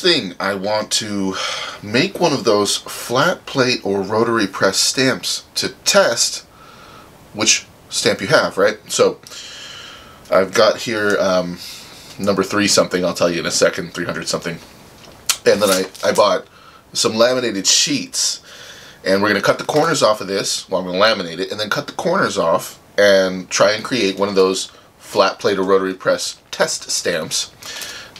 thing, I want to make one of those flat plate or rotary press stamps to test which stamp you have, right? So I've got here um, number three something, I'll tell you in a second, 300 something. And then I, I bought some laminated sheets and we're going to cut the corners off of this, well I'm going to laminate it, and then cut the corners off and try and create one of those flat plate or rotary press test stamps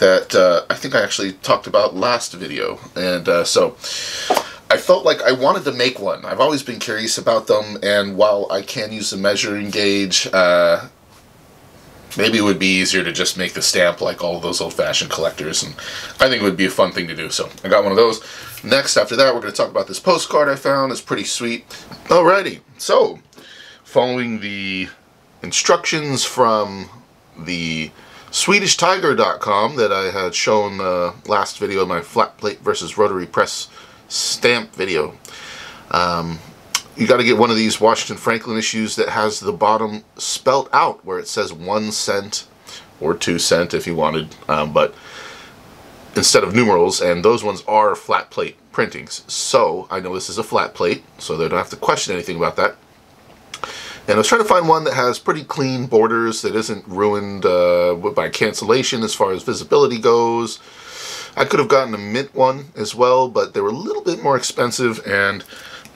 that uh, I think I actually talked about last video. And uh, so I felt like I wanted to make one. I've always been curious about them, and while I can use a measuring gauge, uh, maybe it would be easier to just make the stamp like all those old-fashioned collectors, and I think it would be a fun thing to do. So I got one of those. Next, after that, we're going to talk about this postcard I found. It's pretty sweet. Alrighty, so following the instructions from the SwedishTiger.com that I had shown uh, last video in my flat plate versus rotary press stamp video. Um, you got to get one of these Washington Franklin issues that has the bottom spelt out where it says one cent or two cent if you wanted, um, but instead of numerals, and those ones are flat plate printings. So I know this is a flat plate, so they don't have to question anything about that. And I was trying to find one that has pretty clean borders that isn't ruined uh, by cancellation as far as visibility goes. I could have gotten a mint one as well, but they were a little bit more expensive and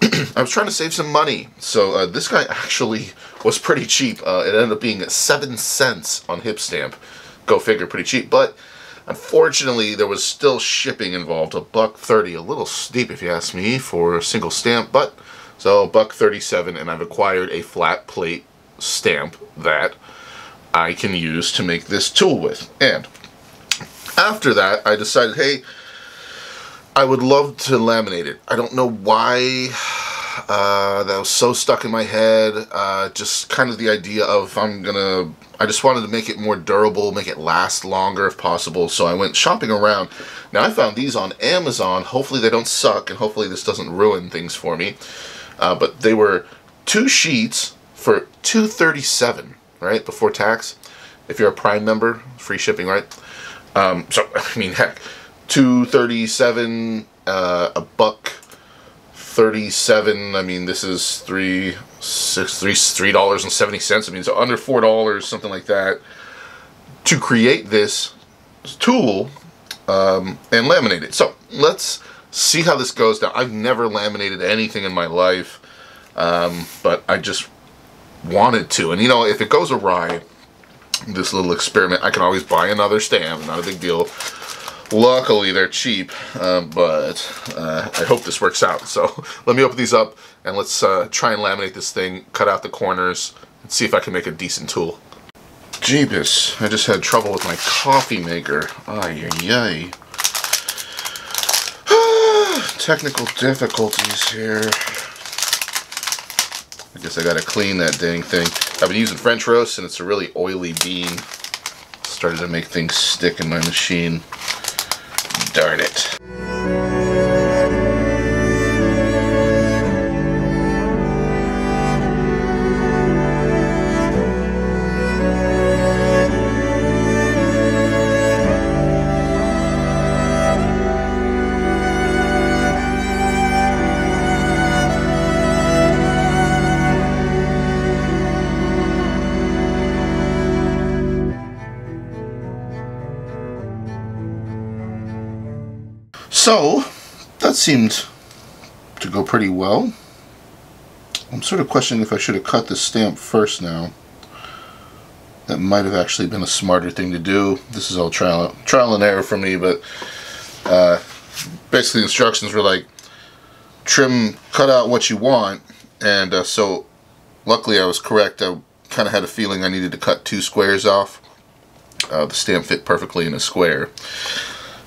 I was trying to save some money. So uh, this guy actually was pretty cheap. Uh, it ended up being 7 cents on Hipstamp. Go figure, pretty cheap. But unfortunately, there was still shipping involved. A buck 30, a little steep if you ask me for a single stamp. But so buck 37 and I've acquired a flat plate stamp that I can use to make this tool with. And after that, I decided, hey, I would love to laminate it. I don't know why uh, that was so stuck in my head. Uh, just kind of the idea of I'm gonna, I just wanted to make it more durable, make it last longer if possible. So I went shopping around. Now I found these on Amazon. Hopefully they don't suck and hopefully this doesn't ruin things for me. Uh, but they were two sheets for 237 right, before tax. If you're a Prime member, free shipping, right? Um, so, I mean, heck, 237 uh, a buck 37 I mean this is three six three three dollars and 70 cents I mean so under four dollars something like that to create this tool um, and laminate it so let's see how this goes now I've never laminated anything in my life um, but I just wanted to and you know if it goes awry this little experiment. I can always buy another stamp, not a big deal. Luckily, they're cheap, uh, but uh, I hope this works out. So let me open these up and let's uh, try and laminate this thing, cut out the corners, and see if I can make a decent tool. Jeebus, I just had trouble with my coffee maker. Ay, yay. ay. Technical difficulties here. I guess I gotta clean that dang thing. I've been using French roast and it's a really oily bean. Started to make things stick in my machine. Darn it. So, that seemed to go pretty well. I'm sort of questioning if I should have cut the stamp first now. That might have actually been a smarter thing to do. This is all trial, trial and error for me, but uh, basically the instructions were like, trim, cut out what you want, and uh, so luckily I was correct. I kind of had a feeling I needed to cut two squares off. Uh, the stamp fit perfectly in a square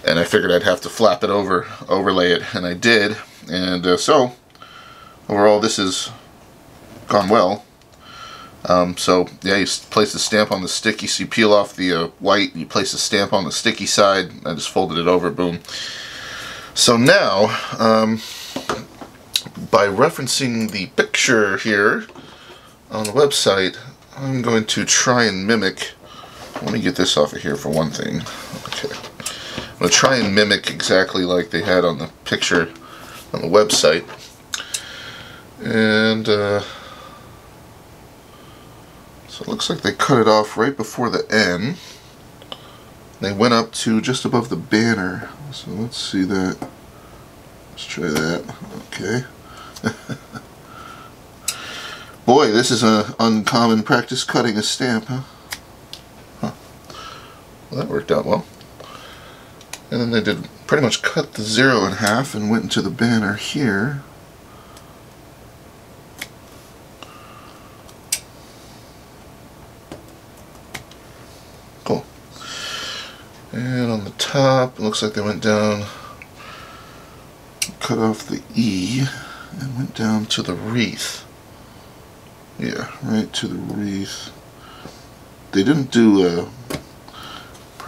and I figured I'd have to flap it over, overlay it, and I did. And uh, so, overall, this has gone well. Um, so, yeah, you place the stamp on the sticky, so you peel off the uh, white, you place the stamp on the sticky side, I just folded it over, boom. So now, um, by referencing the picture here on the website, I'm going to try and mimic, let me get this off of here for one thing. Okay. I'm going to try and mimic exactly like they had on the picture on the website. And uh, so it looks like they cut it off right before the N. They went up to just above the banner. So let's see that. Let's try that. Okay. Boy, this is an uncommon practice cutting a stamp, huh? huh? Well, that worked out well. And then they did pretty much cut the zero in half and went into the banner here. Cool. And on the top, it looks like they went down, cut off the E, and went down to the wreath. Yeah, right to the wreath. They didn't do uh,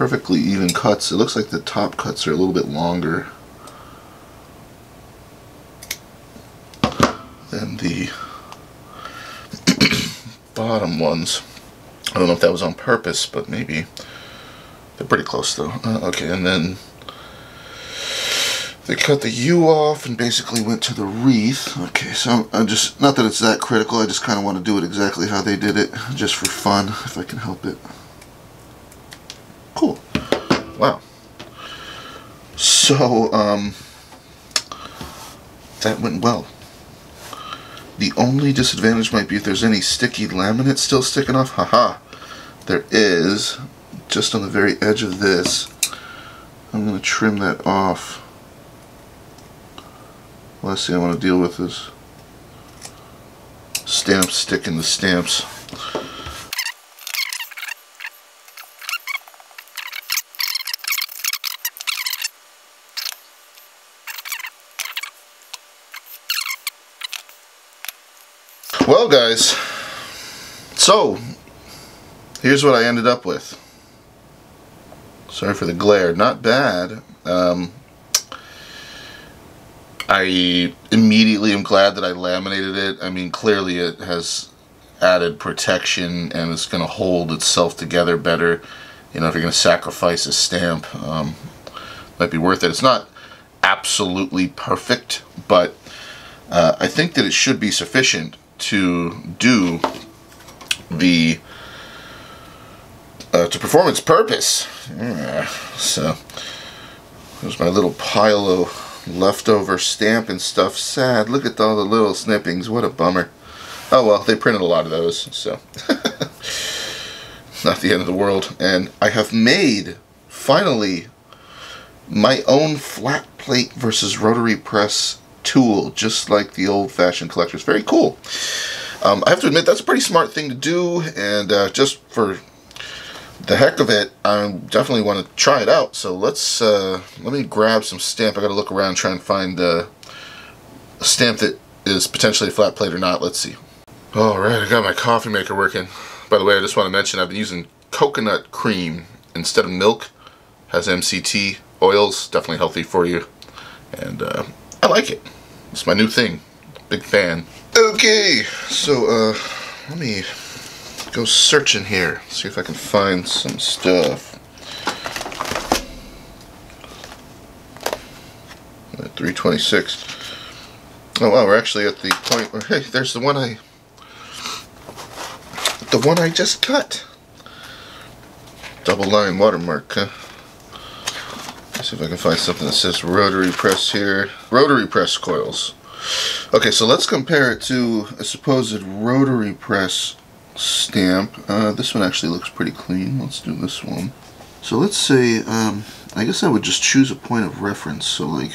perfectly even cuts. It looks like the top cuts are a little bit longer than the bottom ones. I don't know if that was on purpose, but maybe. They're pretty close though. Uh, okay, and then they cut the U off and basically went to the wreath. Okay, so I'm just, not that it's that critical, I just kind of want to do it exactly how they did it, just for fun, if I can help it. Cool. Wow. So, um, that went well. The only disadvantage might be if there's any sticky laminate still sticking off. Haha. There is, just on the very edge of this. I'm going to trim that off. Last thing I want to deal with is stamps sticking the stamps. Well guys, so here's what I ended up with. Sorry for the glare. Not bad. Um, I immediately am glad that I laminated it. I mean, clearly it has added protection and it's going to hold itself together better. You know, if you're going to sacrifice a stamp, um, might be worth it. It's not absolutely perfect, but uh, I think that it should be sufficient to do the uh, to perform its purpose. Yeah. So there's my little pile of leftover stamp and stuff. Sad. Look at all the little snippings. What a bummer. Oh well, they printed a lot of those, so not the end of the world. And I have made finally my own flat plate versus rotary press tool, just like the old-fashioned collectors. Very cool. Um, I have to admit that's a pretty smart thing to do, and uh, just for the heck of it, I definitely want to try it out. So let's uh, let me grab some stamp. I got to look around try and find uh, a stamp that is potentially a flat plate or not. Let's see. All right, I got my coffee maker working. By the way, I just want to mention I've been using coconut cream instead of milk. Has MCT oils, definitely healthy for you, and uh, I like it. It's my new thing. Big fan. Okay, so uh, let me go searching here, see if I can find some stuff. At 326. Oh wow, we're actually at the point where, hey, there's the one I, the one I just cut. Double line watermark, huh? See if I can find something that says rotary press here. Rotary press coils. Okay, so let's compare it to a supposed rotary press stamp. Uh, this one actually looks pretty clean. Let's do this one. So let's say, um, I guess I would just choose a point of reference. So like,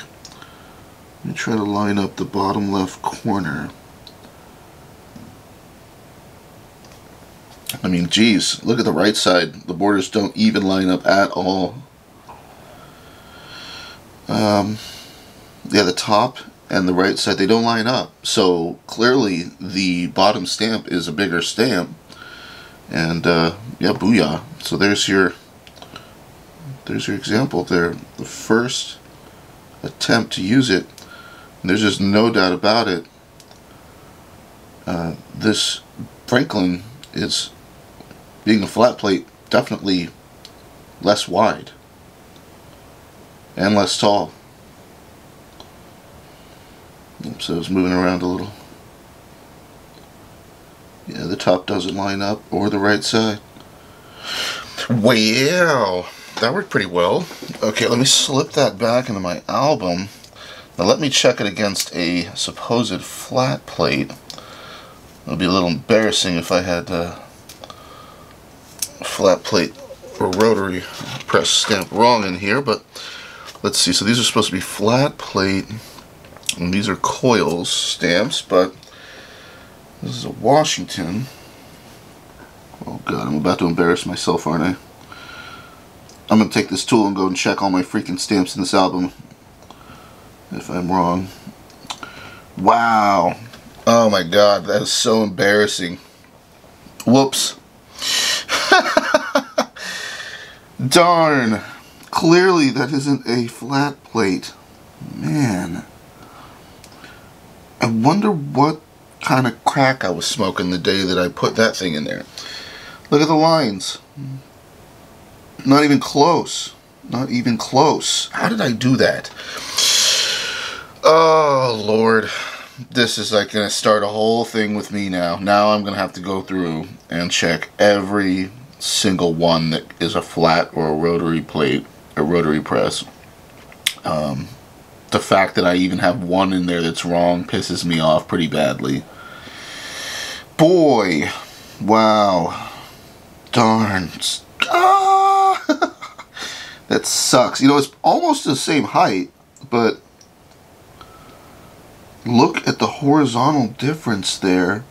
let me try to line up the bottom left corner. I mean, geez, look at the right side. The borders don't even line up at all. Um, yeah, the top and the right side, they don't line up. So clearly the bottom stamp is a bigger stamp. And uh, yeah, booyah. So there's your there's your example there. The first attempt to use it. there's just no doubt about it. Uh, this Franklin is being a flat plate definitely less wide. And less tall. Oops, I was moving around a little. Yeah, the top doesn't line up or the right side. Well, that worked pretty well. Okay, let me slip that back into my album. Now let me check it against a supposed flat plate. It would be a little embarrassing if I had a flat plate or rotary press stamp wrong in here, but let's see. So these are supposed to be flat plate, and these are coils stamps, but this is a Washington. Oh god, I'm about to embarrass myself, aren't I? I'm going to take this tool and go and check all my freaking stamps in this album. If I'm wrong. Wow. Oh my god, that is so embarrassing. Whoops. Darn. Clearly that isn't a flat plate. Man. I wonder what kind of crack I was smoking the day that I put that thing in there. Look at the lines. Not even close. Not even close. How did I do that? Oh, Lord. This is like going to start a whole thing with me now. Now I'm going to have to go through and check every single one that is a flat or a rotary plate, a rotary press. Um, the fact that I even have one in there that's wrong pisses me off pretty badly. Boy, wow, darn, ah! that sucks. You know, it's almost the same height, but look at the horizontal difference there.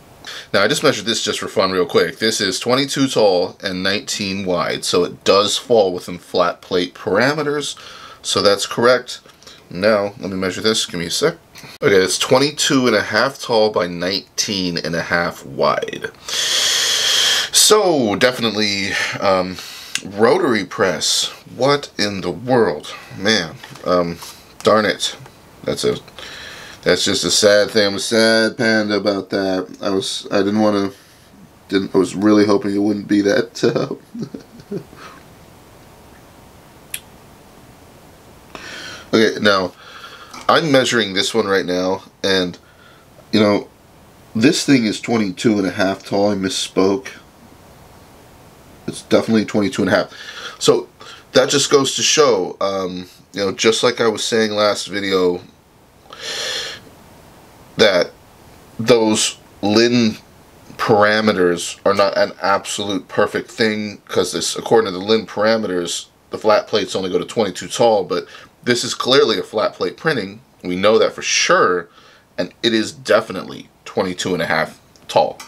Now I just measured this just for fun real quick. This is 22 tall and 19 wide, so it does fall within flat plate parameters, so that's correct. Now, let me measure this. Give me a sec. Okay, it's 22 and a half tall by 19 and a half wide. So, definitely um, rotary press. What in the world? Man, um, darn it. That's a that's just a sad thing. I'm a sad panda about that. I was I didn't want to didn't I was really hoping it wouldn't be that uh, Okay, now I'm measuring this one right now, and you know, this thing is 22 and a half tall. I misspoke. It's definitely 22 and a half. So that just goes to show, um, you know, just like I was saying last video, that those Lin parameters are not an absolute perfect thing because this, according to the Lin parameters, the flat plates only go to 22 tall, but this is clearly a flat plate printing. We know that for sure, and it is definitely 22 and a half tall.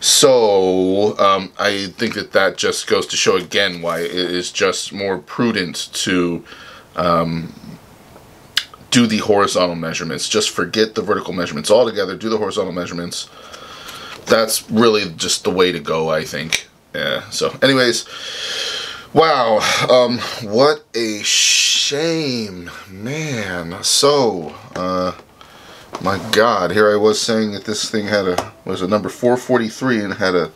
So um, I think that that just goes to show again why it is just more prudent to um, do the horizontal measurements. Just forget the vertical measurements altogether. Do the horizontal measurements. That's really just the way to go, I think. Yeah. So, anyways. Wow, um, what a shame, man. So, uh, my God, here I was saying that this thing had a was a number 443 and had a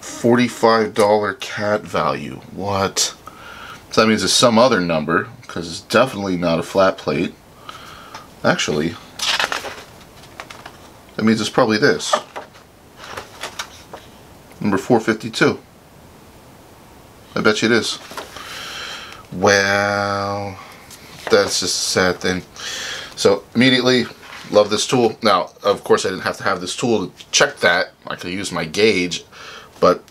$45 cat value. What? So that means it's some other number because it's definitely not a flat plate. Actually, that means it's probably this. Number 452. I bet you it is. Well, that's just a sad thing. So immediately, love this tool. Now, of course, I didn't have to have this tool to check that. I could use my gauge, but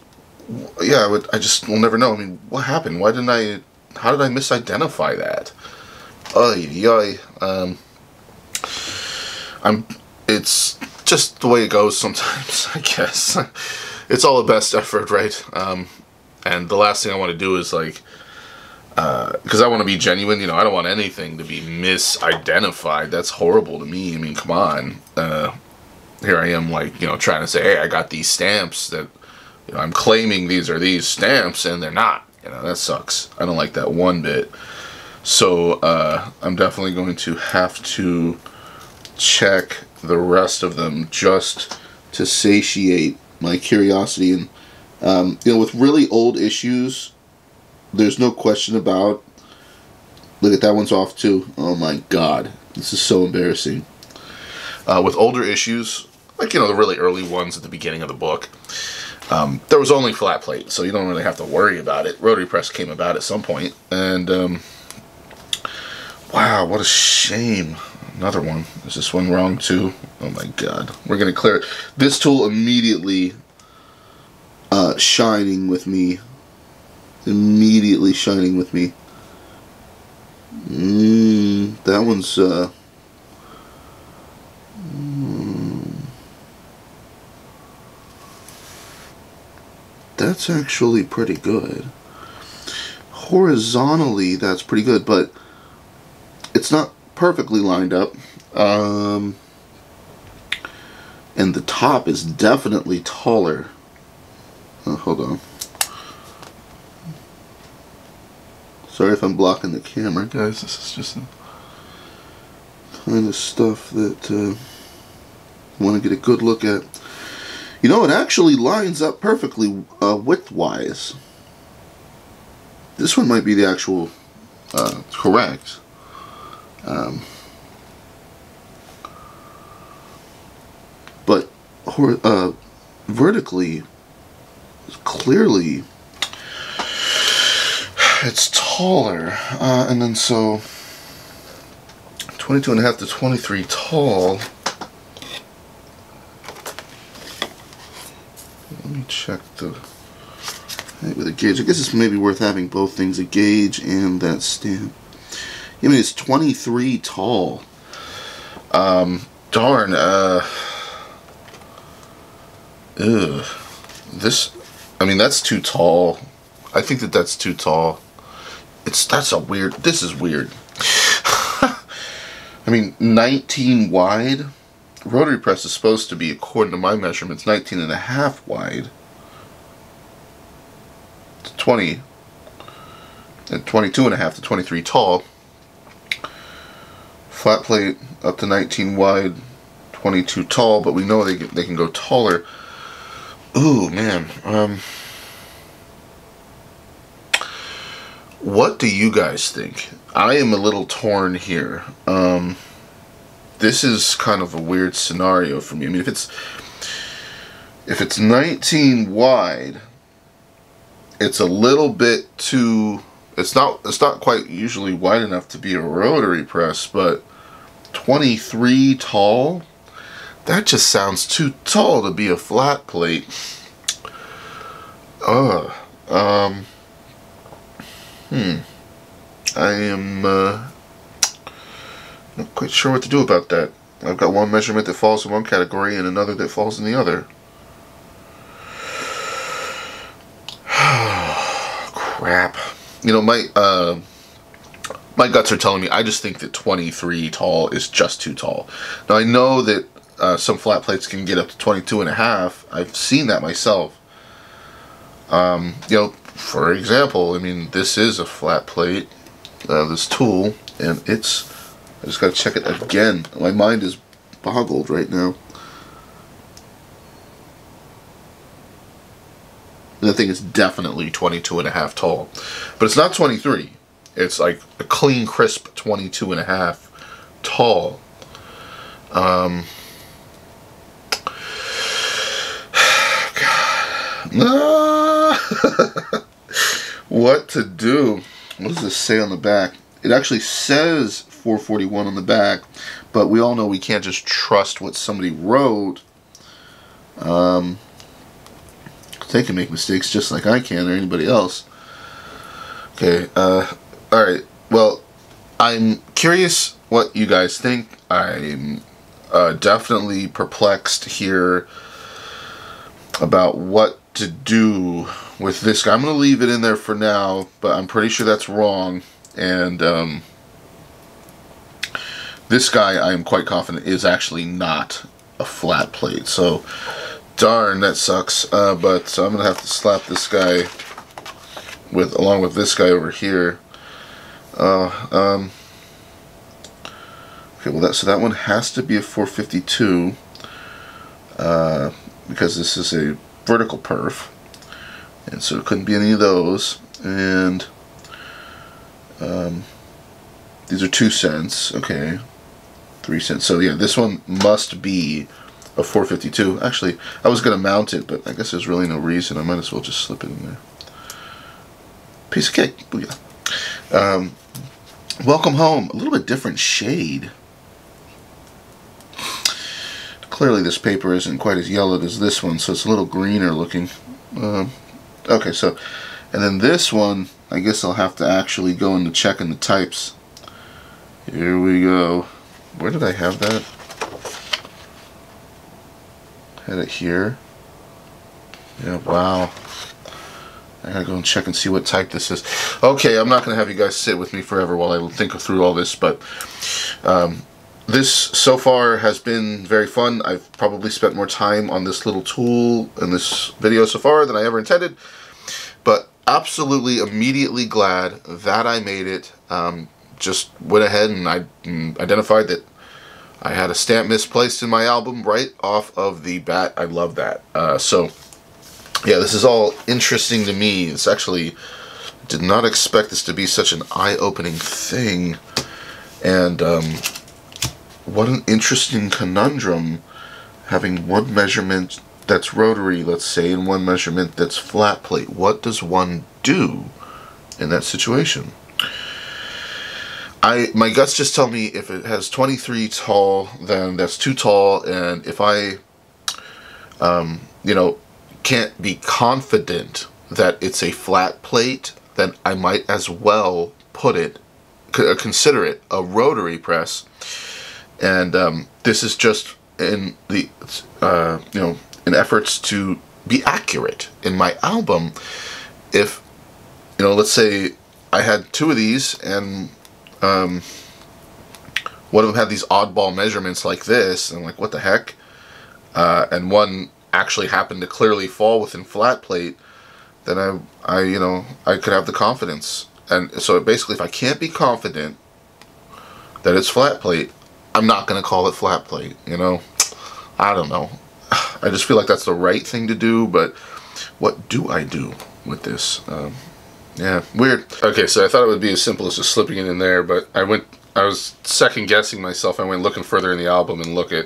yeah, I would. I just will never know. I mean, what happened? Why didn't I? How did I misidentify that? Oy, oy. Um, I'm. It's just the way it goes sometimes. I guess it's all the best effort, right? Um, and the last thing I want to do is like, because uh, I want to be genuine, you know, I don't want anything to be misidentified. That's horrible to me. I mean, come on. Uh, here I am, like, you know, trying to say, hey, I got these stamps that, you know, I'm claiming these are these stamps, and they're not. You know, that sucks. I don't like that one bit. So, uh, I'm definitely going to have to check the rest of them just to satiate my curiosity and um, you know, with really old issues, there's no question about Look at that one's off too. Oh my god. This is so embarrassing. Uh, with older issues, like, you know, the really early ones at the beginning of the book, um, there was only flat plate, so you don't really have to worry about it. Rotary press came about at some point, and um, wow, what a shame. Another one. Is this one wrong too? Oh my god. We're gonna clear it. This tool immediately uh, shining with me. Immediately shining with me. Mm, that one's uh, that's actually pretty good. Horizontally, that's pretty good, but it's not perfectly lined up. Um, and the top is definitely taller. Oh, hold on. Sorry if I'm blocking the camera, guys. This is just kind of stuff that uh, want to get a good look at. You know, it actually lines up perfectly uh, width-wise. This one might be the actual uh, correct. Um, but uh, vertically, clearly, it's taller. Uh, and then so 22 and a half to 23 tall. Let me check the with a gauge. I guess it's maybe worth having both things, a gauge and that stamp. I mean, it's 23 tall. Um, darn, uh, ugh. This, I mean, that's too tall. I think that that's too tall. It's, that's a weird, this is weird. I mean, 19 wide. Rotary press is supposed to be, according to my measurements, 19 and a half wide. to 20 and 22 and a half to 23 tall flat plate up to 19 wide, 22 tall, but we know they they can go taller. Ooh, man. Um, what do you guys think? I am a little torn here. Um, this is kind of a weird scenario for me. I mean, if it's if it's 19 wide, it's a little bit too. It's not. It's not quite usually wide enough to be a rotary press, but 23 tall? That just sounds too tall to be a flat plate. Uh, um, hmm. I am, uh, not quite sure what to do about that. I've got one measurement that falls in one category and another that falls in the other. Crap. You know, my, uh, my guts are telling me I just think that 23 tall is just too tall. Now I know that uh, some flat plates can get up to 22 and a half. I've seen that myself. Um, you know, for example, I mean, this is a flat plate, uh, this tool, and it's, I just gotta check it again. My mind is boggled right now. The thing is definitely 22 and a half tall. But it's not 23. It's like a clean, crisp 22 and a half tall. Um, what to do? What does this say on the back? It actually says 441 on the back, but we all know we can't just trust what somebody wrote. Um, they can make mistakes just like I can or anybody else. Okay, uh, Alright, well, I'm curious what you guys think. I'm uh, definitely perplexed here about what to do with this guy. I'm going to leave it in there for now, but I'm pretty sure that's wrong. And um, this guy, I am quite confident, is actually not a flat plate. So, darn, that sucks. Uh, but so I'm going to have to slap this guy with along with this guy over here. Uh, um, okay, well that so that one has to be a 452 uh, because this is a vertical perf, and so it couldn't be any of those. And um, these are two cents. Okay, three cents. So yeah, this one must be a 452. Actually, I was gonna mount it, but I guess there's really no reason. I might as well just slip it in there. Piece of cake. Booyah. Um, welcome home. A little bit different shade. Clearly this paper isn't quite as yellowed as this one, so it's a little greener looking. Um, okay, so, and then this one, I guess I'll have to actually go into checking the types. Here we go. Where did I have that? Had it here. Yeah, wow. I gotta go and check and see what type this is. Okay, I'm not gonna have you guys sit with me forever while I think through all this, but um, this so far has been very fun. I've probably spent more time on this little tool in this video so far than I ever intended, but absolutely immediately glad that I made it. Um, just went ahead and I identified that I had a stamp misplaced in my album right off of the bat. I love that. Uh, so, yeah, this is all interesting to me. It's actually did not expect this to be such an eye-opening thing. And um, what an interesting conundrum having one measurement that's rotary, let's say, and one measurement that's flat plate. What does one do in that situation? I my guts just tell me if it has 23 tall, then that's too tall, and if I, um, you know, can't be confident that it's a flat plate, then I might as well put it, uh, consider it a rotary press, and um, this is just in the, uh, you know, in efforts to be accurate in my album. If, you know, let's say I had two of these and um, one of them had these oddball measurements like this, and I'm like, what the heck? Uh, and one actually happened to clearly fall within flat plate, then I, I, you know, I could have the confidence. And so basically, if I can't be confident that it's flat plate, I'm not going to call it flat plate, you know? I don't know. I just feel like that's the right thing to do, but what do I do with this? Um, yeah, weird. Okay, so I thought it would be as simple as just slipping it in there, but I went, I was second guessing myself. I went looking further in the album and look at,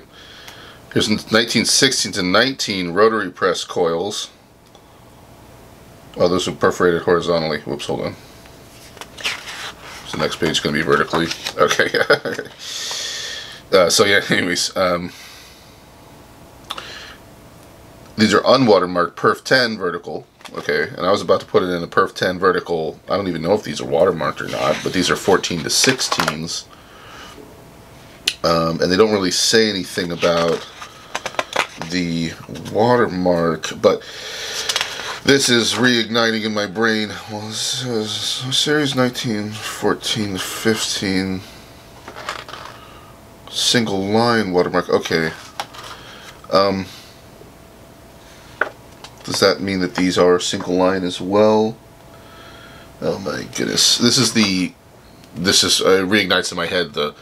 here's 1916 to 19 rotary press coils. Oh, those are perforated horizontally. Whoops, hold on. So the next page is going to be vertically. Okay, uh, so yeah, anyways, um, these are unwatermarked perf 10 vertical okay and I was about to put it in a perf 10 vertical. I don't even know if these are watermarked or not but these are 14 to 16s um, and they don't really say anything about the watermark but this is reigniting in my brain. Well this is series 19 14 15 single line watermark. Okay. Um, does that mean that these are single line as well? Oh my goodness. This is the, this is, uh, reignites in my head the,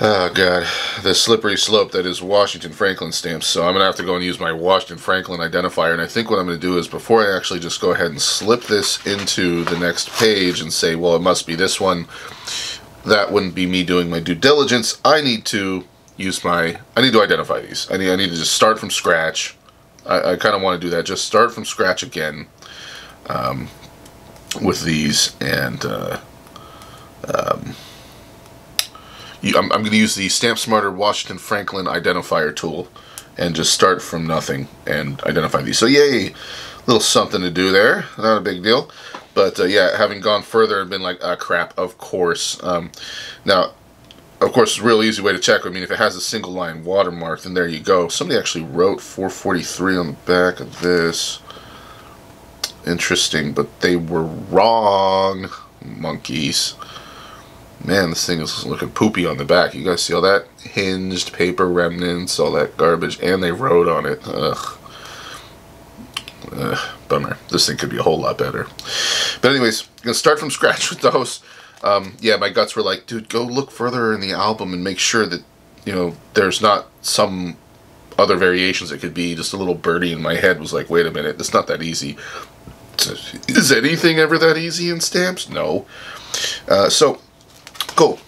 oh god, the slippery slope that is Washington Franklin stamps. So I'm going to have to go and use my Washington Franklin identifier. And I think what I'm going to do is before I actually just go ahead and slip this into the next page and say, well, it must be this one, that wouldn't be me doing my due diligence. I need to use my, I need to identify these. I need, I need to just start from scratch I, I kind of want to do that. Just start from scratch again um, with these, and uh, um, you, I'm, I'm going to use the Stamp Smarter Washington Franklin identifier tool and just start from nothing and identify these. So yay, little something to do there. Not a big deal. But uh, yeah, having gone further and been like, ah, crap, of course. Um, now, of course, a real easy way to check. I mean, if it has a single line watermark, then there you go. Somebody actually wrote 443 on the back of this. Interesting, but they were wrong, monkeys. Man, this thing is looking poopy on the back. You guys see all that? Hinged paper remnants, all that garbage, and they wrote on it. Ugh. Ugh, bummer. This thing could be a whole lot better. But anyways, gonna start from scratch with those um, yeah, my guts were like, dude, go look further in the album and make sure that, you know, there's not some other variations it could be. Just a little birdie in my head was like, wait a minute, it's not that easy. Is anything ever that easy in stamps? No. Uh, so cool.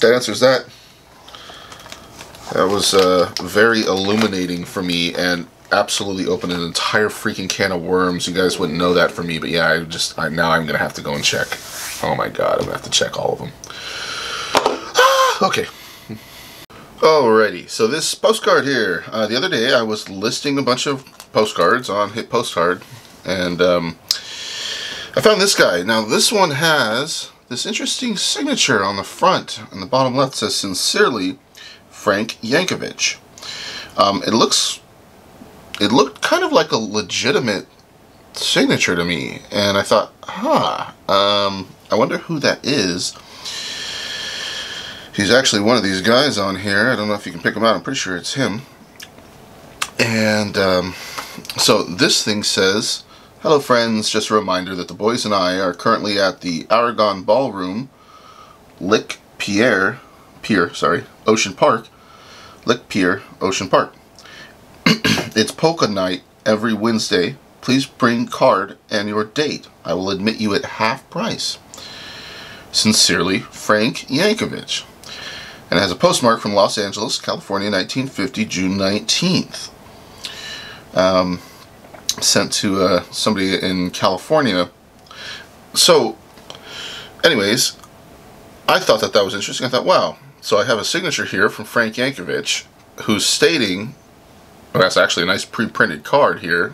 That answers that. That was uh, very illuminating for me and absolutely opened an entire freaking can of worms. You guys wouldn't know that for me, but yeah, I just I, now I'm gonna have to go and check. Oh my god, I'm gonna have to check all of them. okay. Alrighty, so this postcard here. Uh, the other day I was listing a bunch of postcards on HipPostcard, and um, I found this guy. Now this one has this interesting signature on the front. and the bottom left says, Sincerely, Frank Yankovic. Um, it looks, it looked kind of like a legitimate signature to me. And I thought, huh, um, I wonder who that is. He's actually one of these guys on here. I don't know if you can pick him out. I'm pretty sure it's him. And um, so this thing says, Hello friends, just a reminder that the boys and I are currently at the Aragon Ballroom, Lick Pierre, Pier, sorry, Ocean Park, Lick Pier, Ocean Park. It's polka night every Wednesday. Please bring card and your date. I will admit you at half price. Sincerely, Frank Yankovic. And it has a postmark from Los Angeles, California, 1950, June 19th. Um, sent to uh, somebody in California. So, anyways, I thought that that was interesting. I thought, wow. So I have a signature here from Frank Yankovic, who's stating, well, that's actually a nice pre-printed card here,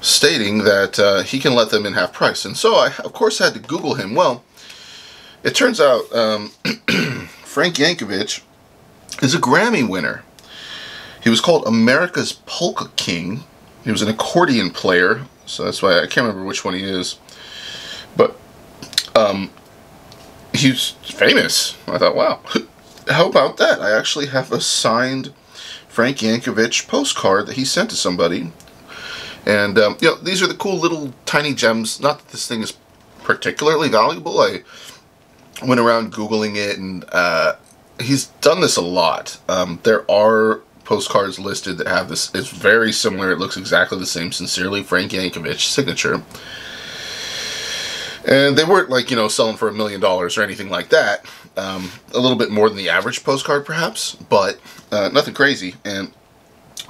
stating that uh, he can let them in half price. And so I, of course, had to Google him. Well, it turns out um, Frank Yankovic is a Grammy winner. He was called America's Polka King he was an accordion player, so that's why I can't remember which one he is. But um, he's famous. I thought, wow, how about that? I actually have a signed Frank Yankovic postcard that he sent to somebody. And, um, you know, these are the cool little tiny gems. Not that this thing is particularly valuable. I went around Googling it, and uh, he's done this a lot. Um, there are postcards listed that have this. It's very similar. It looks exactly the same. Sincerely, Frank Yankovic signature. And they weren't like, you know, selling for a million dollars or anything like that. Um, a little bit more than the average postcard, perhaps, but uh, nothing crazy. And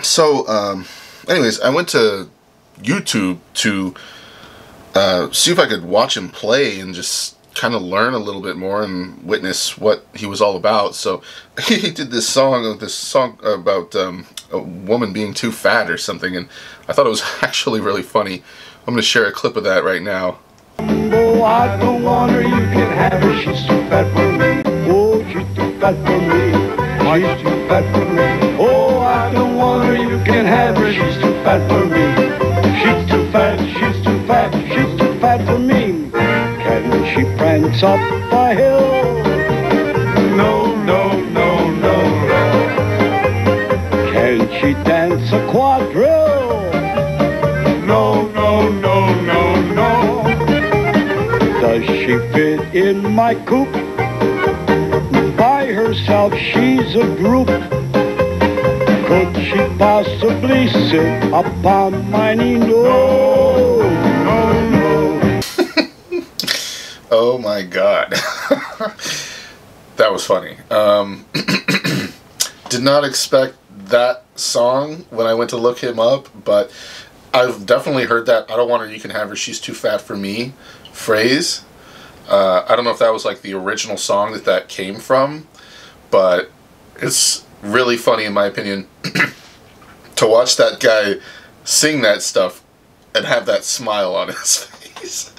so, um, anyways, I went to YouTube to uh, see if I could watch him play and just kind of learn a little bit more and witness what he was all about. So he did this song, this song about um, a woman being too fat or something, and I thought it was actually really funny. I'm going to share a clip of that right now. Oh, I don't want her, you can have her, she's too fat for me. Oh, she's too fat for me, she's too fat for me. Oh, I don't want her, you can have her, she's too fat for me. She's too fat, she's too fat, she's too fat for me Can she prance up a hill. She fit in my coop. By herself, she's a group. Could she possibly sit upon my knee? No, no, no. Oh my god. that was funny. Um, did not expect that song when I went to look him up, but I've definitely heard that I don't want her, you can have her, she's too fat for me phrase. Uh, I don't know if that was like the original song that that came from, but it's really funny in my opinion to watch that guy sing that stuff and have that smile on his face.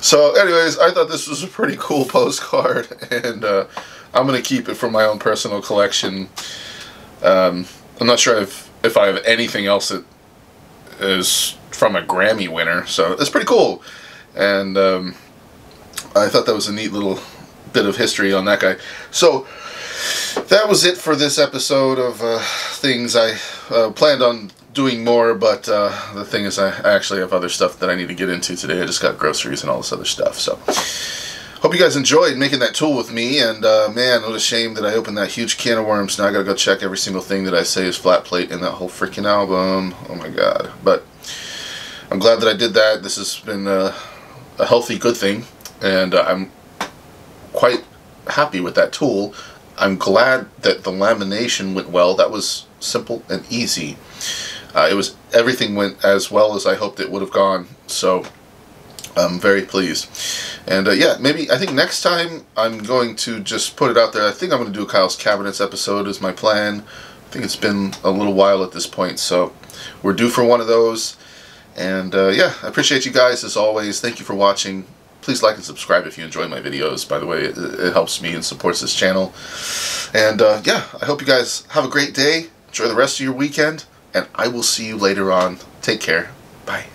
So, anyways, I thought this was a pretty cool postcard, and uh, I'm gonna keep it for my own personal collection. Um, I'm not sure if if I have anything else that is from a Grammy winner, so it's pretty cool. And um, I thought that was a neat little bit of history on that guy. So that was it for this episode of uh, things I uh, planned on doing more, but uh, the thing is, I, actually have other stuff that I need to get into today. I just got groceries and all this other stuff. So, hope you guys enjoyed making that tool with me. And uh, man, what a shame that I opened that huge can of worms. Now I gotta go check every single thing that I say is flat plate in that whole freaking album. Oh my god! But I'm glad that I did that. This has been a, a healthy, good thing, and uh, I'm quite happy with that tool. I'm glad that the lamination went well. That was simple and easy. Uh, it was everything went as well as I hoped it would have gone. So I'm very pleased. And uh, yeah, maybe I think next time I'm going to just put it out there. I think I'm going to do a Kyle's Cabinets episode is my plan. I think it's been a little while at this point, so we're due for one of those. And uh, yeah, I appreciate you guys as always. Thank you for watching. Please like and subscribe if you enjoy my videos. By the way, it, it helps me and supports this channel. And uh, yeah, I hope you guys have a great day. Enjoy the rest of your weekend, and I will see you later on. Take care. Bye.